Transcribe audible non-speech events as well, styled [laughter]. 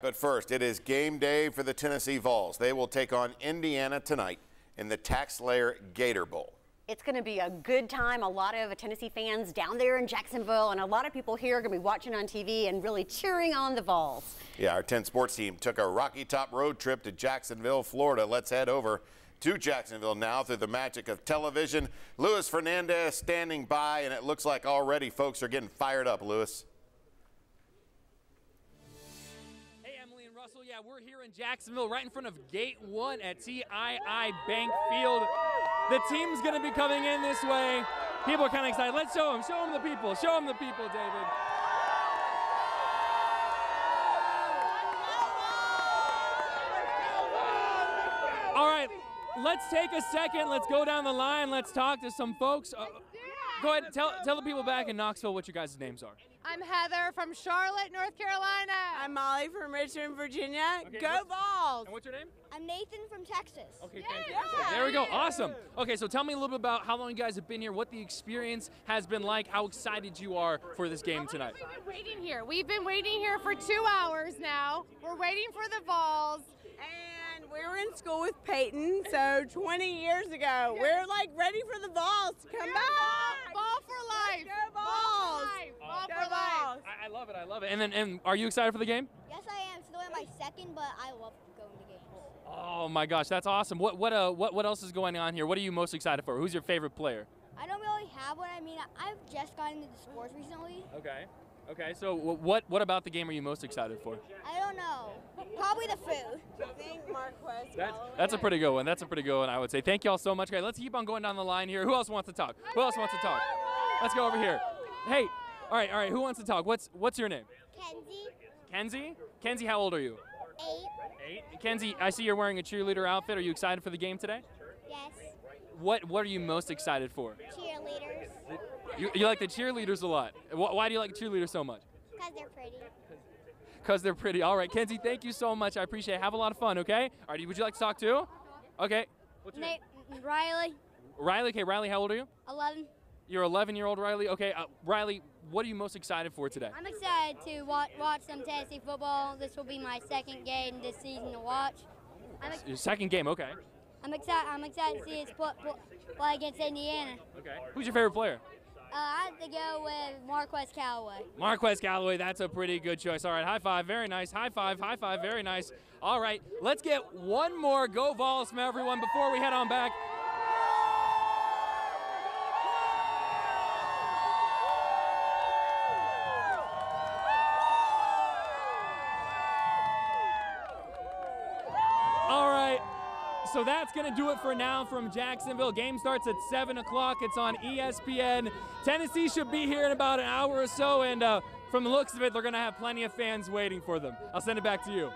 But first, it is game day for the Tennessee Vols. They will take on Indiana tonight in the TaxSlayer Gator Bowl. It's going to be a good time. A lot of Tennessee fans down there in Jacksonville, and a lot of people here are going to be watching on TV and really cheering on the Vols. Yeah, our 10 sports team took a Rocky Top road trip to Jacksonville, Florida. Let's head over to Jacksonville now through the magic of television. Luis Fernandez standing by, and it looks like already folks are getting fired up, Luis. Russell, yeah, we're here in Jacksonville, right in front of Gate 1 at TIAA Bank Field. The team's going to be coming in this way. People are kind of excited. Let's show them. Show them the people. Show them the people, David. All right, let's take a second. Let's go down the line. Let's talk to some folks. Uh, go ahead. Tell, tell the people back in Knoxville what your guys' names are. I'm Heather from Charlotte, North Carolina. I'm Molly from Richmond, Virginia. Okay, Go Vols! And what's your name? I'm Nathan from Texas. Okay, thank you. There we go. Awesome. Okay, so tell me a little bit about how long you guys have been here, what the experience has been like, how excited you are for this game tonight. We've been waiting here. We've been waiting here for two hours now. We're waiting for the Vols. And we were in school with Peyton, so 20 years ago. [laughs] We're like ready for the Vols to come back. Ball for life. Go Ball Vols! for life. Ball Go for life. Vols! I, I love it. I love it. And then, and are you excited for the game? Yes, I am. Still in my second, but I love going to games. Oh my gosh, that's awesome. What what uh what what else is going on here? What are you most excited for? Who's your favorite player? I don't really have one. I mean, I've just gotten into the sports recently. Okay. Okay. So what what about the game are you most excited for? I don't know. Probably the food. I think Marquez That's that's a pretty good one. That's a pretty good one. I would say. Thank you all so much, guys. Let's keep on going down the line here. Who else wants to talk? Who else wants to talk? Let's go over here. Hey. All right. All right. Who wants to talk? What's what's your name? Kenzie, Kenzie. Kenzie, how old are you? eight. Eight. Kenzie, I see you're wearing a cheerleader outfit. Are you excited for the game today? Yes. What What are you most excited for? Cheerleaders, You, you like the cheerleaders a lot. Why do you like cheerleaders so much? because they're pretty. Because they're pretty. All right, Kenzie, thank you so much. I appreciate it. Have a lot of fun, okay? All right, would you like to talk too? Okay. What's your name? Riley, Riley. Okay, Riley, how old are you? 11. You're 11 year old Riley. Okay, uh, Riley, what are you most excited for today? I'm excited to watch, watch some Tennessee football. This will be my second game this season to watch. I'm, second game, okay. I'm excited. I'm excited to see us pl- pl- play against Indiana. Okay. Who's your favorite player? Uh, I have to go with Marquez Callaway. Marquez Callaway, that's a pretty good choice. All right, high five, very nice. High five, high five, very nice. All right, let's get one more Go Vols from everyone before we head on back. So that's going to do it for now from Jacksonville. Game starts at 7 o'clock. It's on ESPN. Tennessee should be here in about an hour or so, and uh, from the looks of it, they're going to have plenty of fans waiting for them. I'll send it back to you.